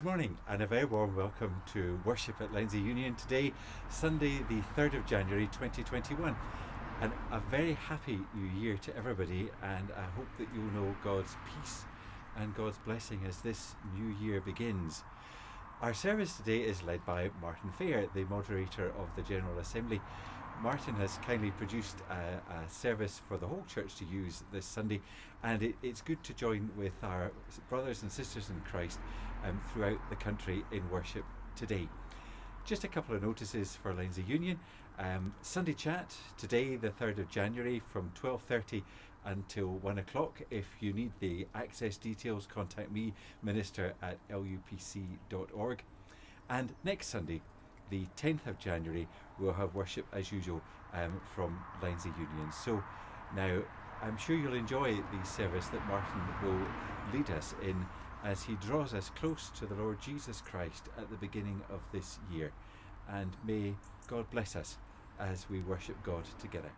Good morning and a very warm welcome to worship at Lenzie Union today, Sunday, the 3rd of January 2021. And a very happy new year to everybody, and I hope that you'll know God's peace and God's blessing as this new year begins. Our service today is led by Martin Fair, the moderator of the General Assembly. Martin has kindly produced a, a, service for the whole church to use this Sunday, and it, it's good to join with our brothers and sisters in Christ um, throughout the country in worship today. Just a couple of notices for Lenzie Union. Um, Sunday chat today, the 3rd of January, from 12:30 until 1 o'clock. If you need the access details, contact me, minister at lupc.org. And next Sunday, the 10th of January, we'll have worship as usual um, from Lenzie Union. So now I'm sure you'll enjoy the service that Martin will lead us in as he draws us close to the Lord Jesus Christ at the beginning of this year. And may God bless us as we worship God together.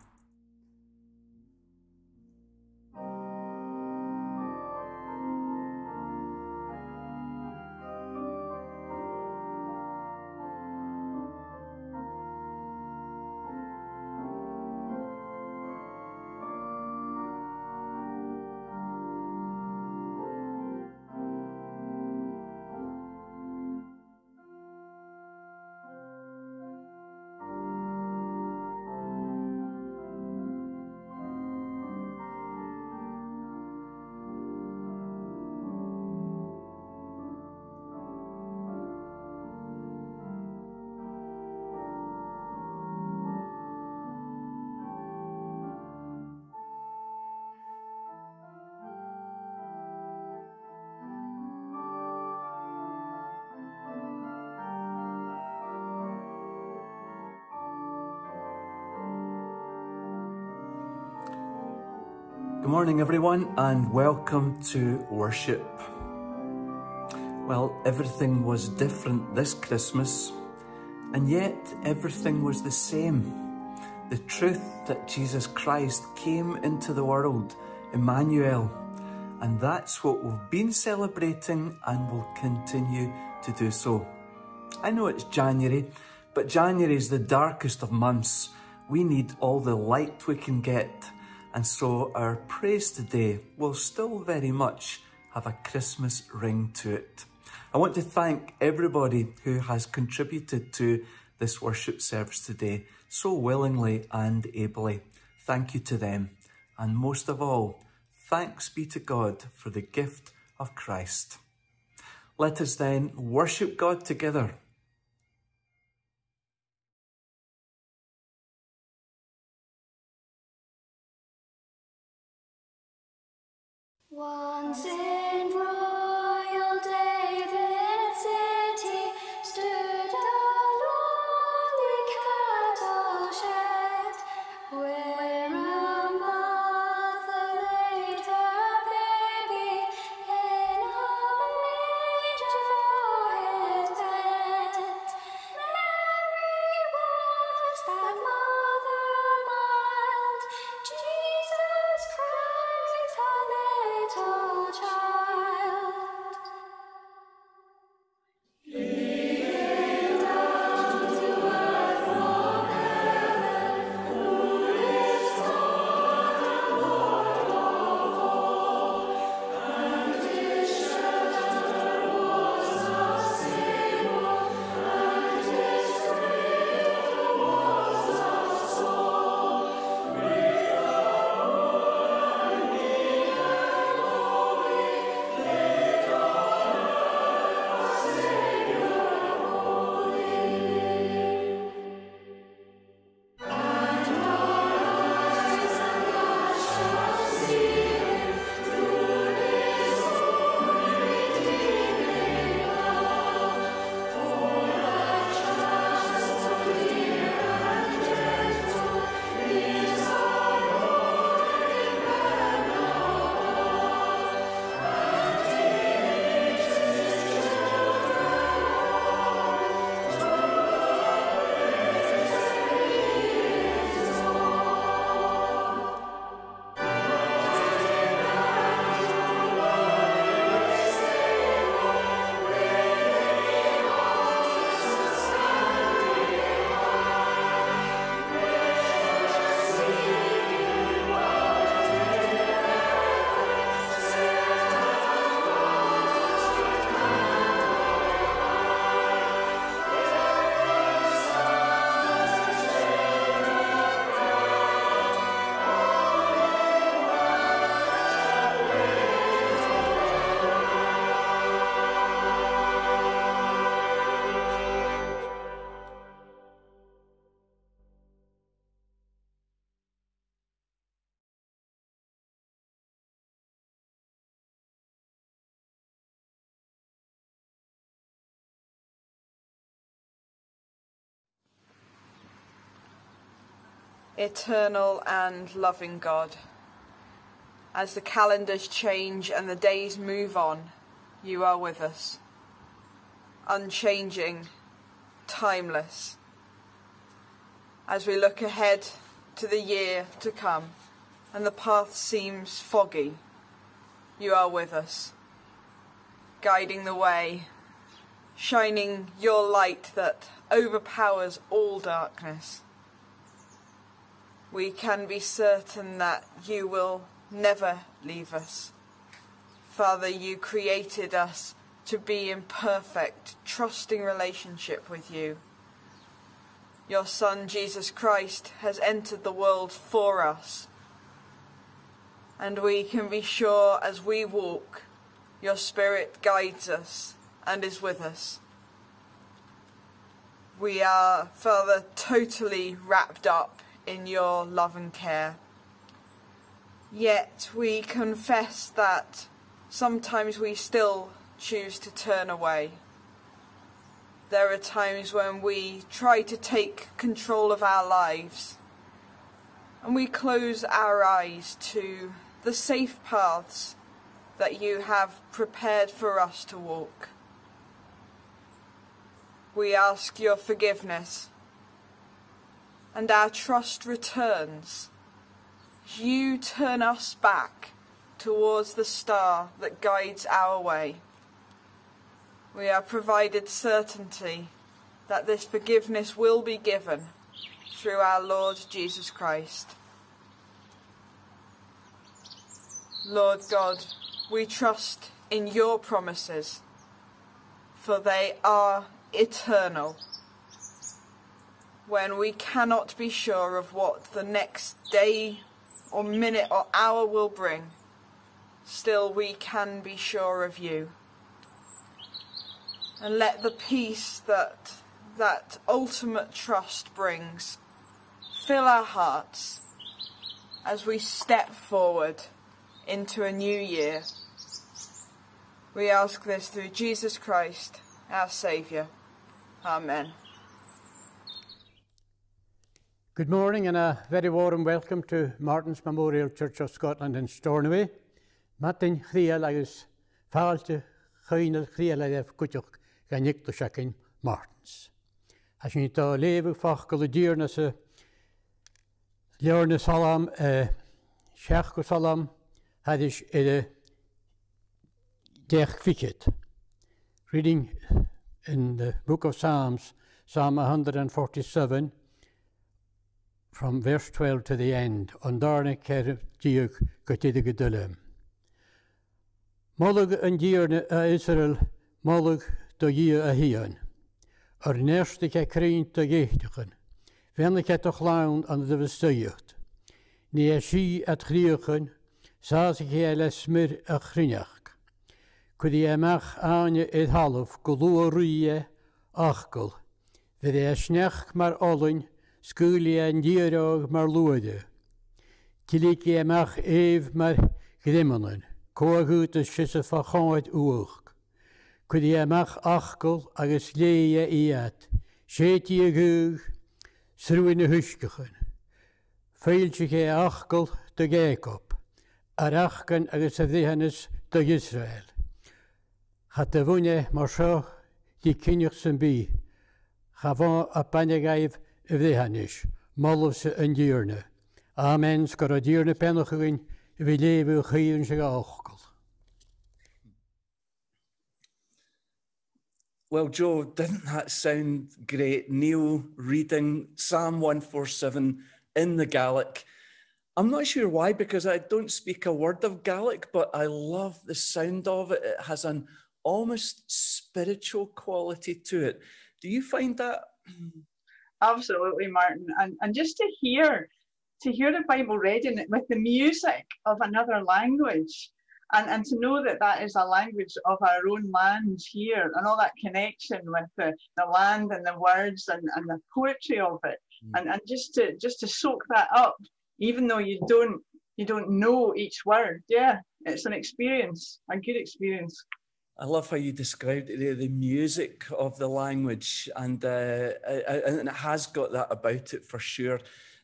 Morning, everyone, and welcome to worship. Well, everything was different this Christmas, and yet everything was the same. The truth that Jesus Christ came into the world, Emmanuel, and that's what we've been celebrating and will continue to do so. I know it's January, but January is the darkest of months. We need all the light we can get and so our praise today will still very much have a Christmas ring to it. I want to thank everybody who has contributed to this worship service today so willingly and ably. Thank you to them. And most of all, thanks be to God for the gift of Christ. Let us then worship God together Once eternal and loving God. As the calendars change and the days move on, you are with us. Unchanging, timeless. As we look ahead to the year to come and the path seems foggy, you are with us, guiding the way, shining your light that overpowers all darkness we can be certain that you will never leave us. Father, you created us to be in perfect, trusting relationship with you. Your Son, Jesus Christ, has entered the world for us. And we can be sure as we walk, your Spirit guides us and is with us. We are, Father, totally wrapped up in your love and care. Yet we confess that sometimes we still choose to turn away. There are times when we try to take control of our lives and we close our eyes to the safe paths that you have prepared for us to walk. We ask your forgiveness and our trust returns, you turn us back towards the star that guides our way. We are provided certainty that this forgiveness will be given through our Lord Jesus Christ. Lord God, we trust in your promises, for they are eternal when we cannot be sure of what the next day or minute or hour will bring, still we can be sure of you. And let the peace that that ultimate trust brings fill our hearts as we step forward into a new year. We ask this through Jesus Christ, our Saviour. Amen. Good morning and a very warm welcome to Martin's Memorial Church of Scotland in Stornoway. Martin chrial agus fáilte chuinal chrial a gutioch gan nicto secin Martins. As ní tá léh fach go le salam seach go salam. Reading in the book of Psalms, Psalm 147, from verse 12 to the end, an darna ceir díoch go tiide go duile. Mollag an díorna a Israel mollag do a hían, ar neirsta ce crínt a géitechan, Bhena ce a an do bhstuocht. Ní é si a tríochan, sása ché le smir a chrineach. Chd í amach aine i halmh go lu rií achgal, Bhí é sneach mar olain skulia ndirog mar luode. Tiliki amach ev mar grimmonen, koagut a sisse fachanwet uurk. Kudi amach achkel agus leia iat, séti a gug, sruin a huskegen. Feiltje e achkel de geekop, ar achken agus a dhihannes de Israel. Hat a vune mar seo di kynnig sy'n bi, Chafon a bannegaif Well, Joe, didn't that sound great? Neil reading Psalm 147 in the Gaelic. I'm not sure why, because I don't speak a word of Gaelic, but I love the sound of it. It has an almost spiritual quality to it. Do you find that? Absolutely, Martin. And and just to hear to hear the Bible read in it with the music of another language and, and to know that that is a language of our own land here and all that connection with the, the land and the words and, and the poetry of it mm. and, and just to just to soak that up even though you don't you don't know each word yeah it's an experience a good experience I love how you described the, the music of the language, and uh, and it has got that about it for sure.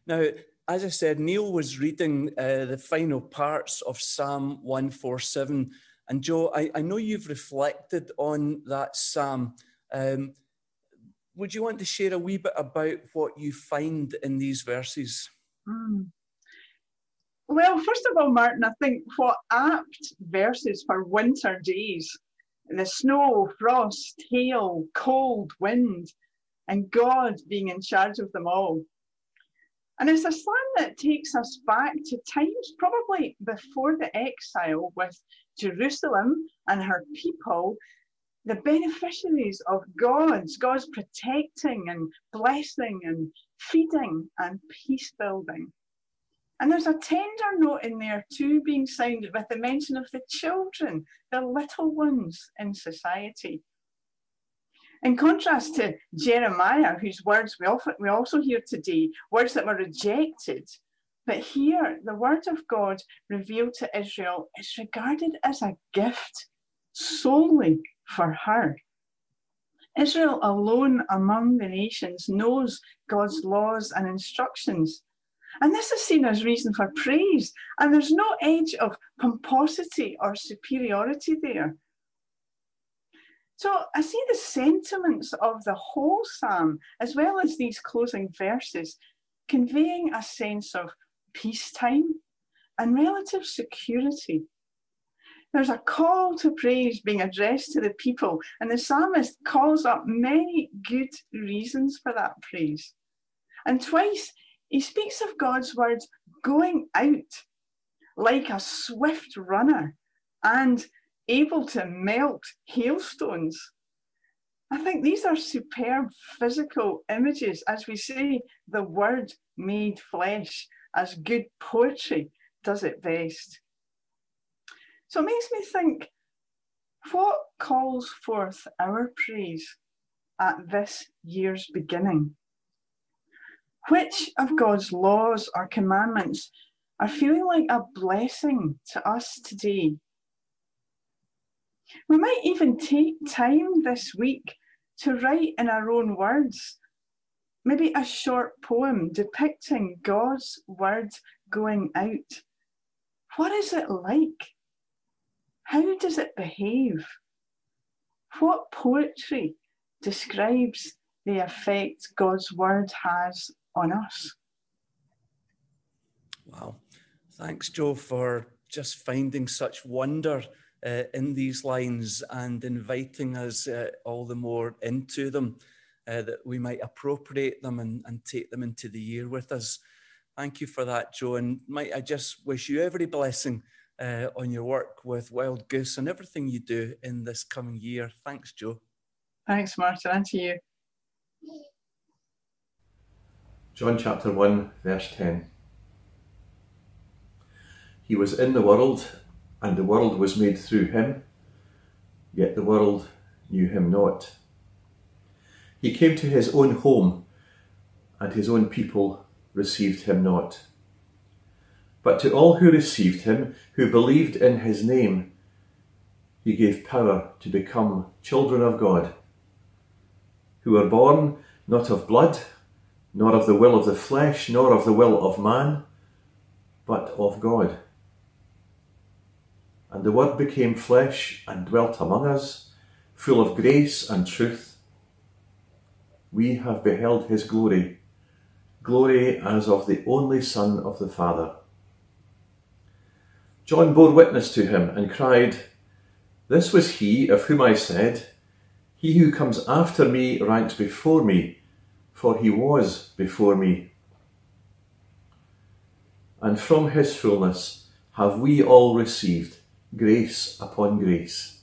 Now, as I said, Neil was reading uh, the final parts of Psalm 147. And Joe, I, I know you've reflected on that psalm. Um, would you want to share a wee bit about what you find in these verses? Mm. Well, first of all, Martin, I think what apt verses for winter days the snow, frost, hail, cold, wind, and God being in charge of them all. And it's a psalm that takes us back to times probably before the exile with Jerusalem and her people, the beneficiaries of God's, God's protecting and blessing and feeding and peace building. And there's a tender note in there too being sounded with the mention of the children, the little ones in society. In contrast to Jeremiah, whose words we, often, we also hear today, words that were rejected, but here the word of God revealed to Israel is regarded as a gift solely for her. Israel alone among the nations knows God's laws and instructions and this is seen as reason for praise. And there's no edge of pomposity or superiority there. So I see the sentiments of the whole psalm, as well as these closing verses, conveying a sense of peacetime and relative security. There's a call to praise being addressed to the people, and the psalmist calls up many good reasons for that praise. And twice he speaks of God's words going out like a swift runner and able to melt hailstones. I think these are superb physical images, as we say, the word made flesh, as good poetry does it best. So it makes me think what calls forth our praise at this year's beginning? Which of God's laws or commandments are feeling like a blessing to us today? We might even take time this week to write in our own words, maybe a short poem depicting God's word going out. What is it like? How does it behave? What poetry describes the effect God's word has on us. Wow. Thanks, Joe, for just finding such wonder uh, in these lines and inviting us uh, all the more into them, uh, that we might appropriate them and, and take them into the year with us. Thank you for that, Joe. And might I just wish you every blessing uh, on your work with Wild Goose and everything you do in this coming year. Thanks, Joe. Thanks, Martin, and to you. John chapter 1, verse 10. He was in the world, and the world was made through him, yet the world knew him not. He came to his own home, and his own people received him not. But to all who received him, who believed in his name, he gave power to become children of God, who were born not of blood, nor of the will of the flesh, nor of the will of man, but of God. And the Word became flesh and dwelt among us, full of grace and truth. We have beheld his glory, glory as of the only Son of the Father. John bore witness to him and cried, This was he of whom I said, He who comes after me ranks before me for he was before me. And from his fullness have we all received grace upon grace.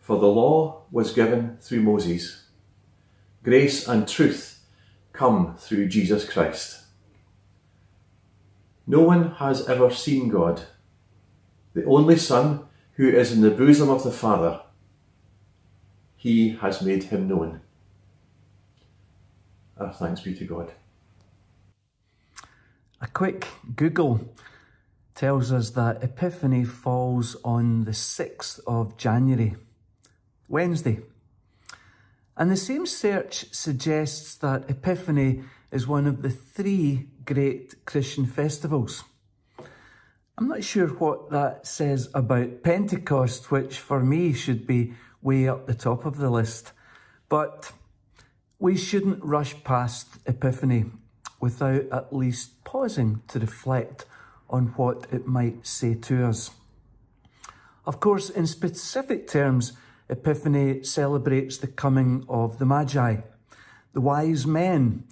For the law was given through Moses, grace and truth come through Jesus Christ. No one has ever seen God, the only Son who is in the bosom of the Father. He has made him known. Our thanks be to God. A quick Google tells us that Epiphany falls on the 6th of January, Wednesday. And the same search suggests that Epiphany is one of the three great Christian festivals. I'm not sure what that says about Pentecost, which for me should be way up the top of the list. But we shouldn't rush past Epiphany without at least pausing to reflect on what it might say to us. Of course, in specific terms, Epiphany celebrates the coming of the Magi, the wise men,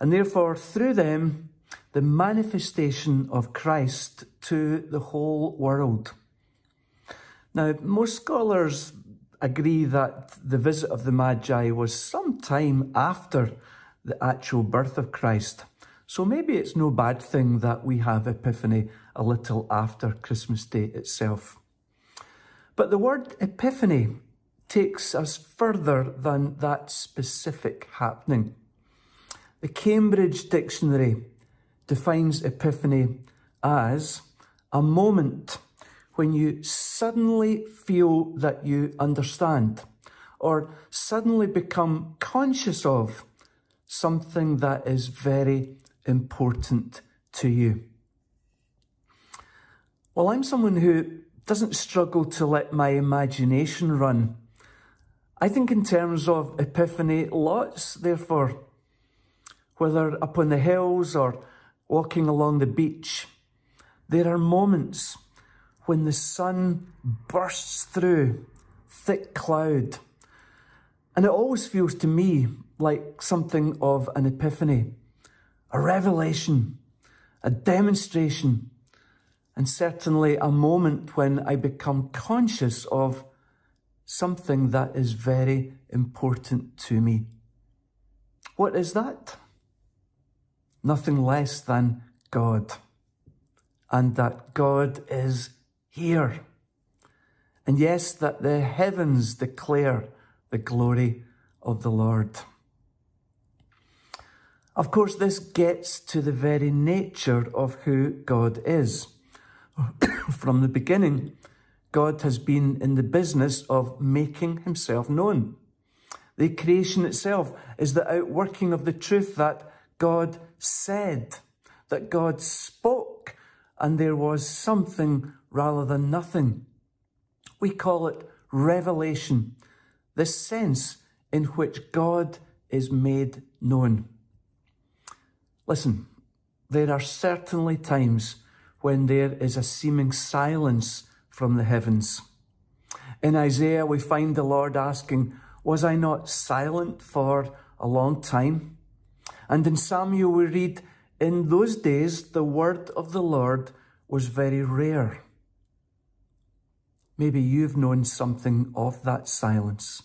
and therefore through them, the manifestation of Christ to the whole world. Now, most scholars agree that the visit of the Magi was some time after the actual birth of Christ. So maybe it's no bad thing that we have Epiphany a little after Christmas Day itself. But the word Epiphany takes us further than that specific happening. The Cambridge Dictionary defines Epiphany as a moment when you suddenly feel that you understand or suddenly become conscious of something that is very important to you. Well, I'm someone who doesn't struggle to let my imagination run. I think in terms of epiphany, lots, therefore, whether up on the hills or walking along the beach, there are moments when the sun bursts through thick cloud. And it always feels to me like something of an epiphany, a revelation, a demonstration, and certainly a moment when I become conscious of something that is very important to me. What is that? Nothing less than God. And that God is here. And yes, that the heavens declare the glory of the Lord. Of course, this gets to the very nature of who God is. From the beginning, God has been in the business of making himself known. The creation itself is the outworking of the truth that God said, that God spoke, and there was something rather than nothing. We call it revelation, the sense in which God is made known. Listen, there are certainly times when there is a seeming silence from the heavens. In Isaiah, we find the Lord asking, Was I not silent for a long time? And in Samuel, we read, In those days, the word of the Lord was very rare. Maybe you've known something of that silence.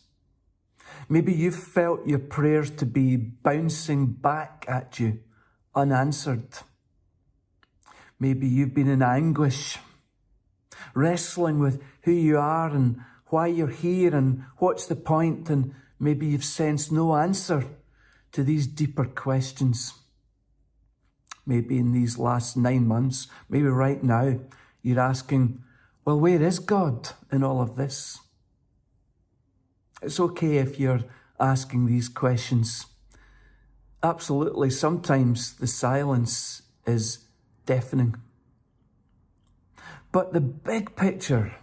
Maybe you've felt your prayers to be bouncing back at you unanswered. Maybe you've been in anguish wrestling with who you are and why you're here and what's the point, and maybe you've sensed no answer to these deeper questions. Maybe in these last nine months, maybe right now, you're asking, well, where is God in all of this? It's okay if you're asking these questions. Absolutely, sometimes the silence is deafening. But the big picture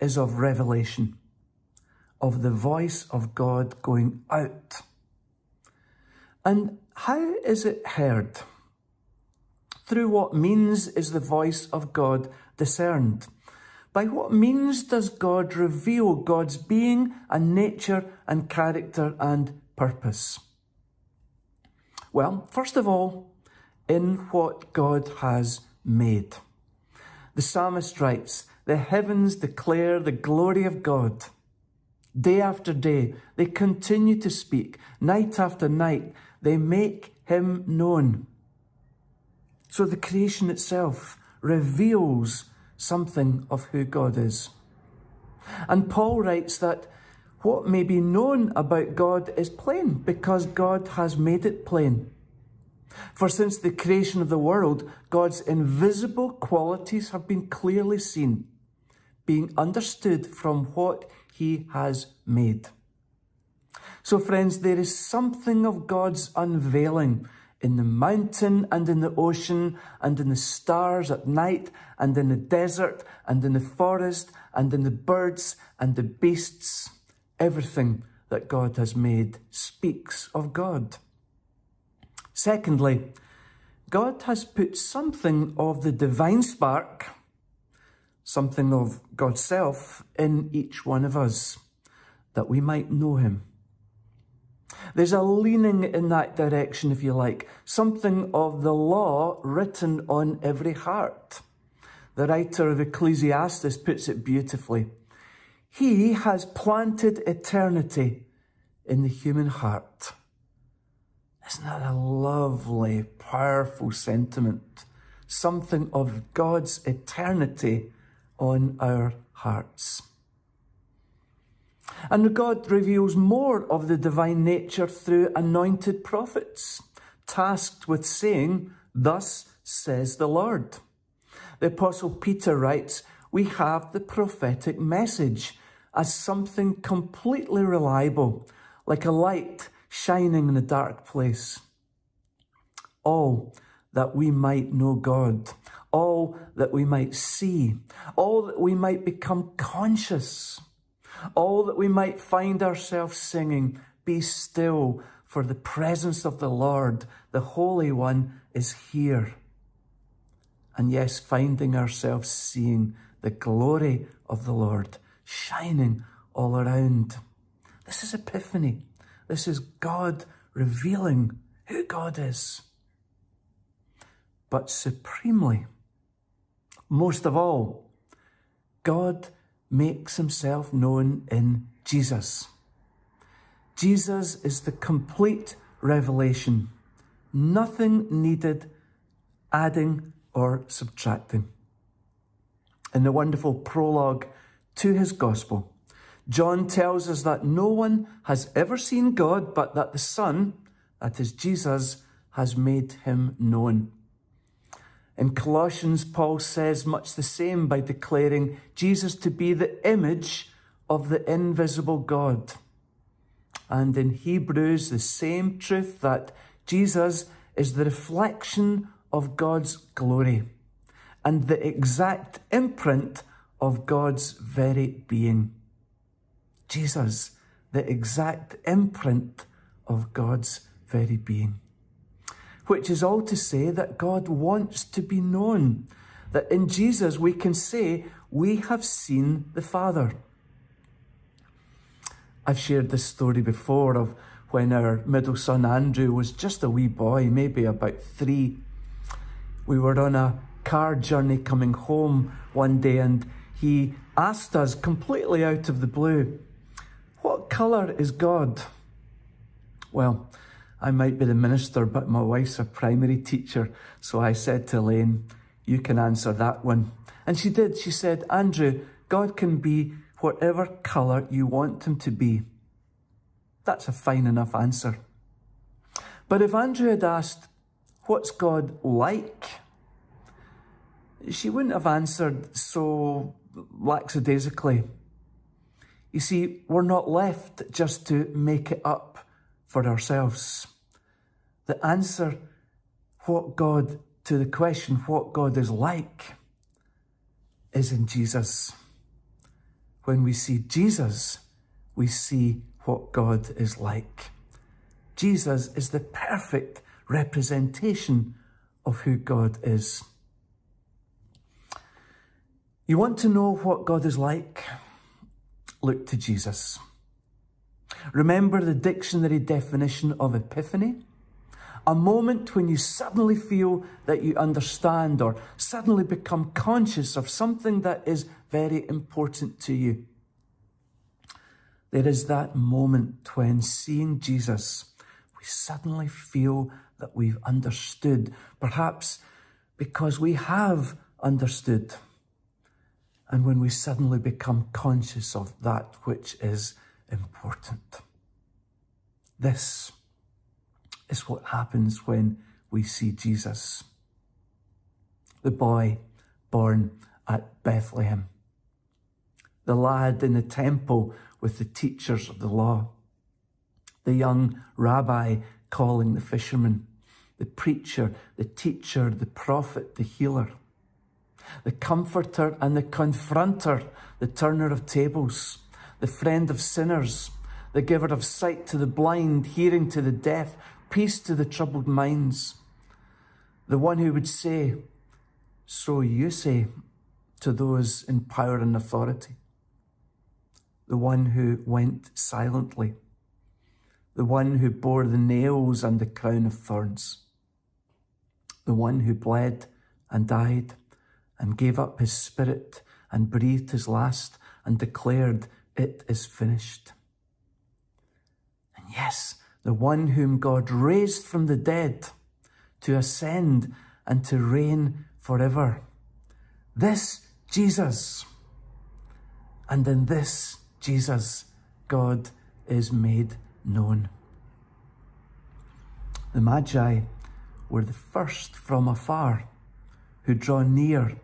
is of revelation, of the voice of God going out. And how is it heard? Through what means is the voice of God discerned? By what means does God reveal God's being and nature and character and purpose? Well, first of all, in what God has made. The psalmist writes, The heavens declare the glory of God. Day after day, they continue to speak. Night after night, they make him known. So the creation itself reveals something of who God is. And Paul writes that what may be known about God is plain because God has made it plain. For since the creation of the world, God's invisible qualities have been clearly seen, being understood from what he has made. So friends, there is something of God's unveiling in the mountain and in the ocean and in the stars at night and in the desert and in the forest and in the birds and the beasts. Everything that God has made speaks of God. Secondly, God has put something of the divine spark, something of God's self in each one of us, that we might know him. There's a leaning in that direction, if you like, something of the law written on every heart. The writer of Ecclesiastes puts it beautifully. He has planted eternity in the human heart. Isn't that a lovely, powerful sentiment? Something of God's eternity on our hearts. And God reveals more of the divine nature through anointed prophets, tasked with saying, Thus says the Lord. The Apostle Peter writes, We have the prophetic message as something completely reliable, like a light shining in a dark place. All that we might know God, all that we might see, all that we might become conscious, all that we might find ourselves singing, Be still, for the presence of the Lord, the Holy One, is here. And yes, finding ourselves seeing the glory of the Lord shining all around. This is Epiphany. This is God revealing who God is. But supremely, most of all, God makes himself known in Jesus. Jesus is the complete revelation. Nothing needed adding or subtracting. In the wonderful prologue to his gospel, John tells us that no one has ever seen God, but that the Son, that is Jesus, has made him known. In Colossians, Paul says much the same by declaring Jesus to be the image of the invisible God. And in Hebrews, the same truth that Jesus is the reflection of God's glory and the exact imprint of God's very being. Jesus, the exact imprint of God's very being. Which is all to say that God wants to be known, that in Jesus we can say, we have seen the Father. I've shared this story before of when our middle son Andrew was just a wee boy, maybe about three. We were on a car journey coming home one day and he asked us completely out of the blue, what colour is God? Well, I might be the minister, but my wife's a primary teacher. So I said to Elaine, you can answer that one. And she did. She said, Andrew, God can be whatever colour you want him to be. That's a fine enough answer. But if Andrew had asked, what's God like? She wouldn't have answered so lackadaisically. You see, we're not left just to make it up for ourselves. The answer, what God, to the question, what God is like, is in Jesus. When we see Jesus, we see what God is like. Jesus is the perfect representation of who God is. You want to know what God is like? look to Jesus. Remember the dictionary definition of epiphany? A moment when you suddenly feel that you understand or suddenly become conscious of something that is very important to you. There is that moment when seeing Jesus, we suddenly feel that we've understood, perhaps because we have understood and when we suddenly become conscious of that which is important. This is what happens when we see Jesus, the boy born at Bethlehem, the lad in the temple with the teachers of the law, the young rabbi calling the fishermen, the preacher, the teacher, the prophet, the healer, the comforter and the confronter, the turner of tables, the friend of sinners, the giver of sight to the blind, hearing to the deaf, peace to the troubled minds, the one who would say, So you say, to those in power and authority, the one who went silently, the one who bore the nails and the crown of thorns, the one who bled and died and gave up his spirit and breathed his last and declared, It is finished. And yes, the one whom God raised from the dead to ascend and to reign forever. This Jesus. And in this Jesus, God is made known. The Magi were the first from afar who draw near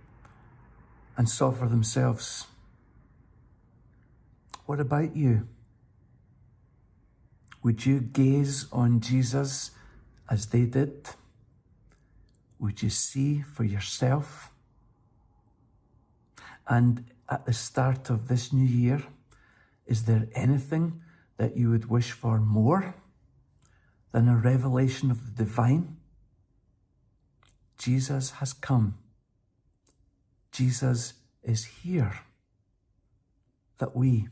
and saw for themselves. What about you? Would you gaze on Jesus as they did? Would you see for yourself? And at the start of this new year, is there anything that you would wish for more than a revelation of the divine? Jesus has come. Jesus is here that we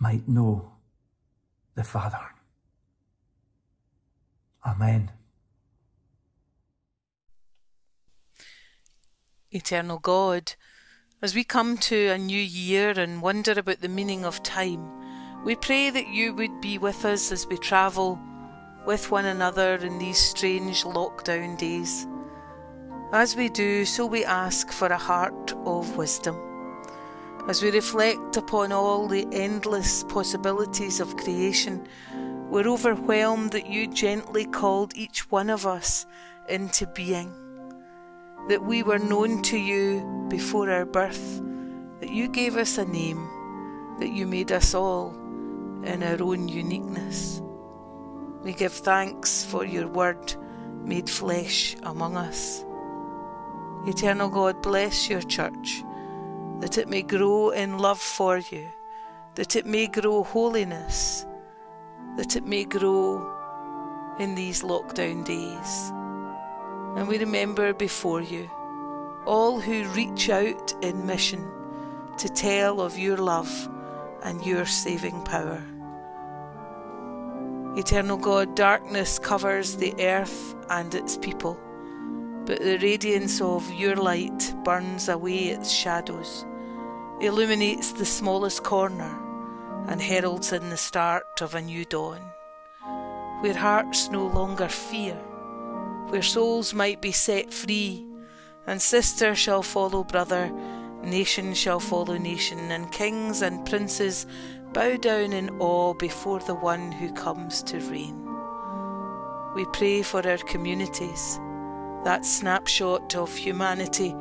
might know the Father. Amen. Eternal God, as we come to a new year and wonder about the meaning of time, we pray that you would be with us as we travel with one another in these strange lockdown days. As we do, so we ask for a heart of wisdom. As we reflect upon all the endless possibilities of creation, we're overwhelmed that you gently called each one of us into being that we were known to you before our birth, that you gave us a name, that you made us all in our own uniqueness. We give thanks for your word made flesh among us. Eternal God, bless your church, that it may grow in love for you, that it may grow holiness, that it may grow in these lockdown days and we remember before you all who reach out in mission to tell of your love and your saving power. Eternal God, darkness covers the earth and its people, but the radiance of your light burns away its shadows, illuminates the smallest corner, and heralds in the start of a new dawn, where hearts no longer fear where souls might be set free, and sister shall follow brother, nation shall follow nation, and kings and princes bow down in awe before the one who comes to reign. We pray for our communities, that snapshot of humanity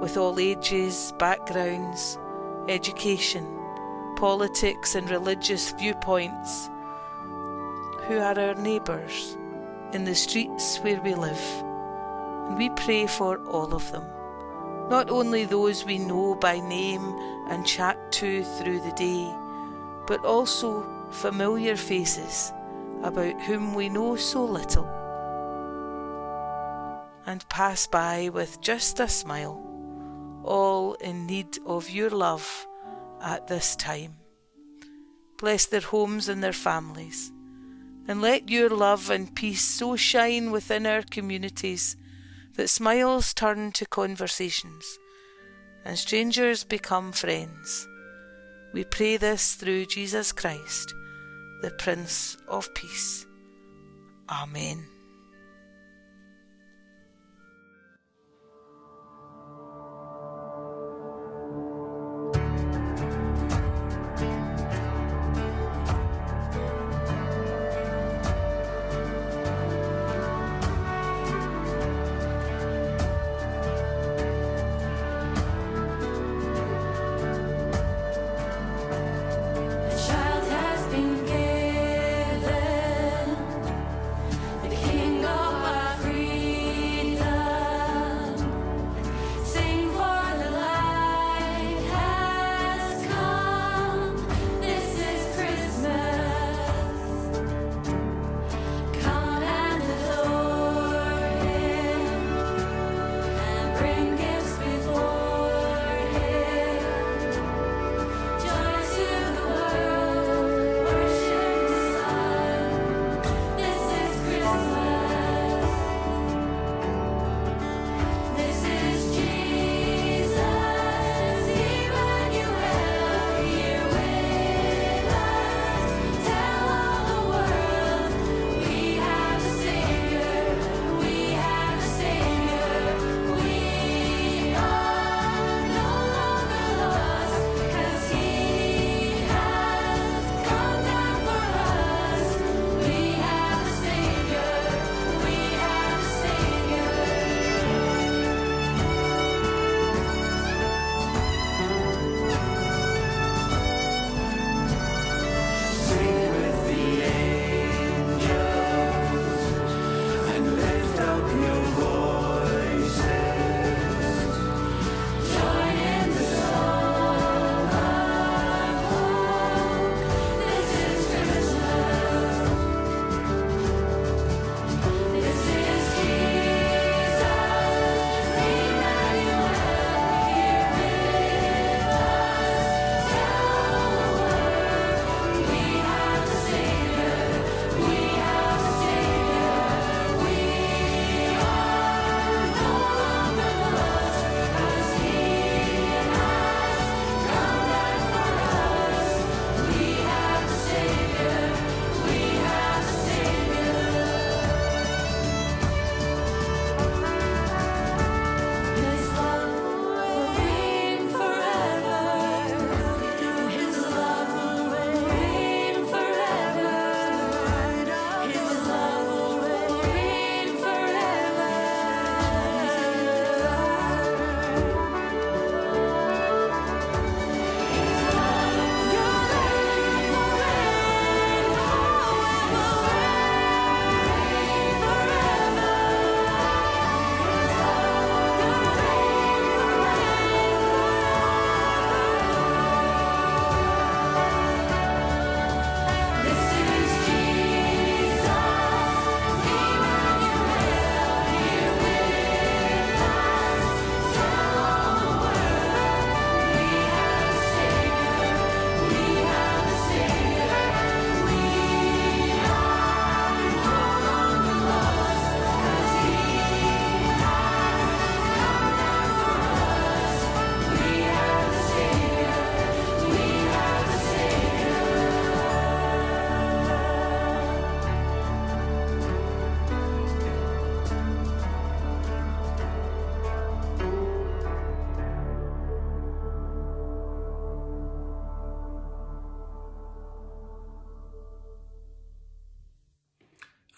with all ages, backgrounds, education, politics, and religious viewpoints, who are our neighbours in the streets where we live, and we pray for all of them, not only those we know by name and chat to through the day, but also familiar faces about whom we know so little, and pass by with just a smile, all in need of your love at this time. Bless their homes and their families and let your love and peace so shine within our communities that smiles turn to conversations and strangers become friends. We pray this through Jesus Christ, the Prince of Peace. Amen.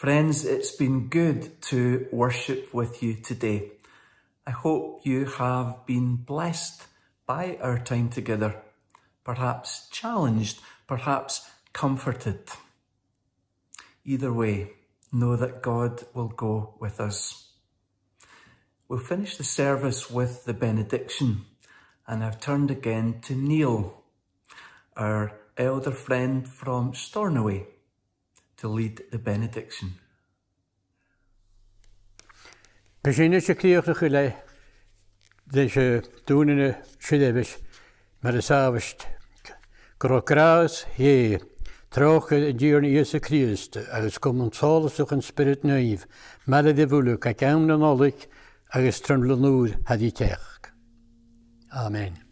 Friends, it's been good to worship with you today. I hope you have been blessed by our time together, perhaps challenged, perhaps comforted. Either way, know that God will go with us. We'll finish the service with the benediction, and I've turned again to Neil, our elder friend from Stornoway, to lead the benediction. Le dé se dúine sidéis mar a sáhaist go grás hé trocha a ddíarna os a Christe agus tálasach an spirit naomh meile de bhúla a cean an nólaigh agus trom le núr hadí teach. Amen.